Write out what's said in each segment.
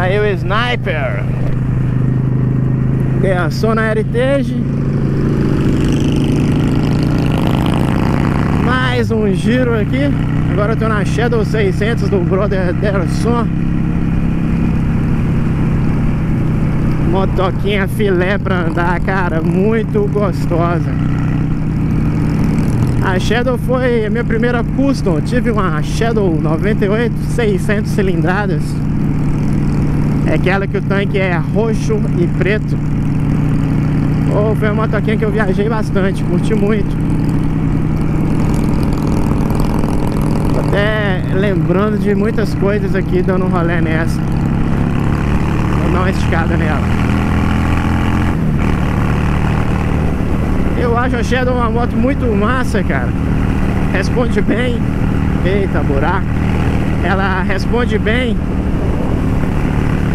Aí o Sniper. É a Sona Heritage. Mais um giro aqui. Agora eu tô na Shadow 600 do Brother Derson. Motoquinha filé pra andar, cara, muito gostosa. A Shadow foi a minha primeira custom. Tive uma Shadow 98 600 cilindradas. É aquela que o tanque é roxo e preto. Oh, foi uma motoquinha que eu viajei bastante, curti muito. Tô até lembrando de muitas coisas aqui dando um rolê nessa. Vou dar uma esticada nela. Eu acho a Shadow uma moto muito massa, cara. Responde bem. Eita, buraco. Ela responde bem.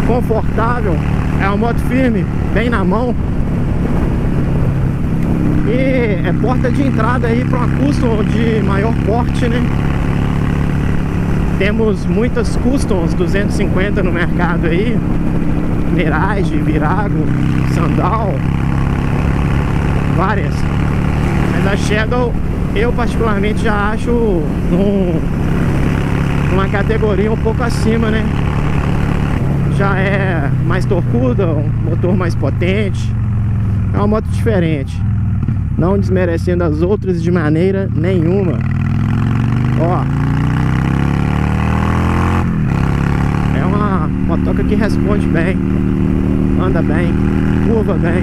Confortável. É uma moto firme, bem na mão. E é porta de entrada aí para uma custom de maior porte, né? Temos muitas customs 250 no mercado aí. Mirage, Virago, Sandal, várias. Mas a Shadow eu particularmente já acho um, uma categoria um pouco acima, né? Já é mais torcuda, um motor mais potente. É uma moto diferente. Não desmerecendo as outras de maneira nenhuma. Ó. É uma motoca que responde bem. Anda bem. Curva bem.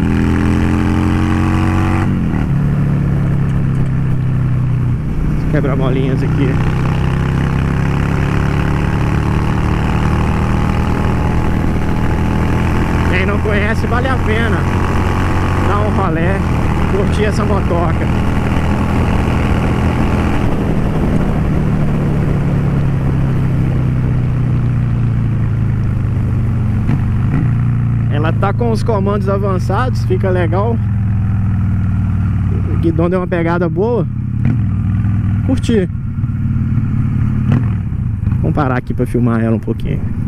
Quebra-molinhas aqui. Quem não conhece, vale a pena dar um rolé, curtir essa motoca. Ela tá com os comandos avançados, fica legal. O guidão deu uma pegada boa. Curti. Vamos parar aqui para filmar ela um pouquinho.